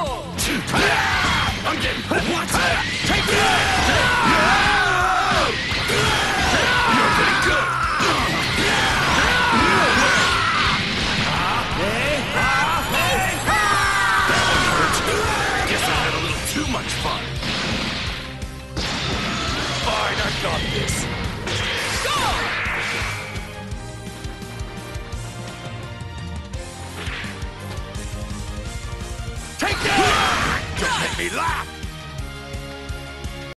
I'm getting... What? Take! You're pretty good! I had a little too much fun. Fine, I got this. Make me laugh!